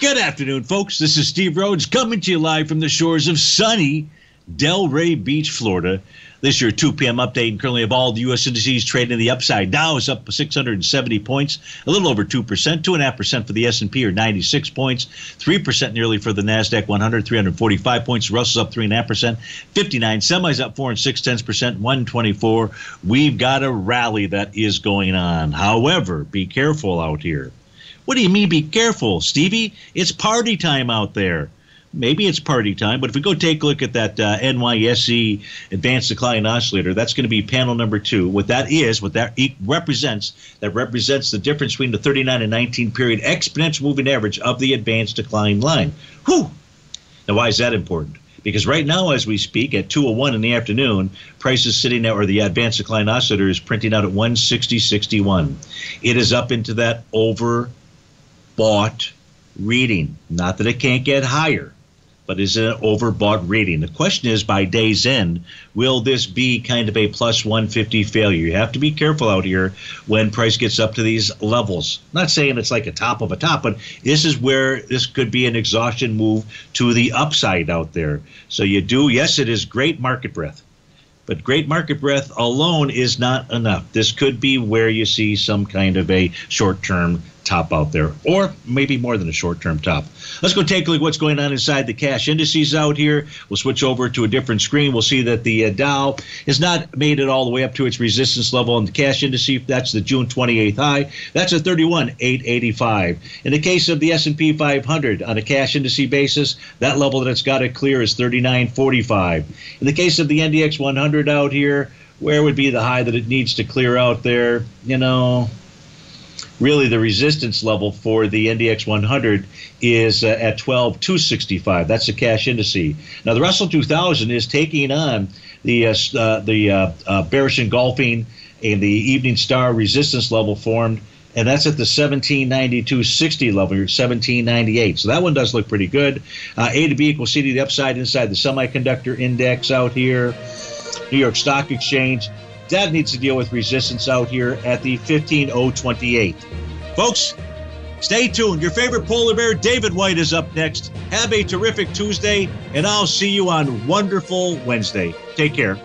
Good afternoon, folks. This is Steve Rhodes coming to you live from the shores of sunny Delray Beach, Florida. This is your 2 p.m. update and currently of all the U.S. indices trading in the upside. Dow is up 670 points, a little over 2%, 2.5% for the S&P or 96 points, 3% nearly for the NASDAQ 100, 345 points. Russell's up 3.5%, 59. Semis up 4 and 6 tenths percent, 124. We've got a rally that is going on. However, be careful out here. What do you mean be careful, Stevie? It's party time out there. Maybe it's party time, but if we go take a look at that uh, NYSE Advanced Decline Oscillator, that's going to be panel number two. What that is, what that represents, that represents the difference between the 39 and 19 period exponential moving average of the Advanced Decline line. Whew! Now, why is that important? Because right now, as we speak, at 2:01 in the afternoon, price is sitting at, or the advanced decline oscillator is printing out at 160.61. It is up into that over bought reading. Not that it can't get higher, but is an overbought reading? The question is by day's end, will this be kind of a plus 150 failure? You have to be careful out here when price gets up to these levels. I'm not saying it's like a top of a top, but this is where this could be an exhaustion move to the upside out there. So you do, yes, it is great market breadth. But great market breadth alone is not enough. This could be where you see some kind of a short term top out there, or maybe more than a short term top. Let's go take a look at what's going on inside the cash indices out here. We'll switch over to a different screen. We'll see that the uh, Dow has not made it all the way up to its resistance level in the cash index. That's the June 28th high. That's a 31,885. In the case of the S&P 500 on a cash index basis, that level that it's got to clear is 39.45. In the case of the NDX 100 out here, where would be the high that it needs to clear out there? You know, really the resistance level for the NDX 100 is uh, at 12,265. That's the cash indice. Now the Russell 2000 is taking on the uh, uh, the uh, uh, bearish engulfing and the evening star resistance level formed. And that's at the 1792.60 level, 1798. So that one does look pretty good. Uh, a to B equals C to the upside inside the semiconductor index out here. New York Stock Exchange that needs to deal with resistance out here at the 15028. Folks, stay tuned. Your favorite polar bear, David White, is up next. Have a terrific Tuesday, and I'll see you on wonderful Wednesday. Take care.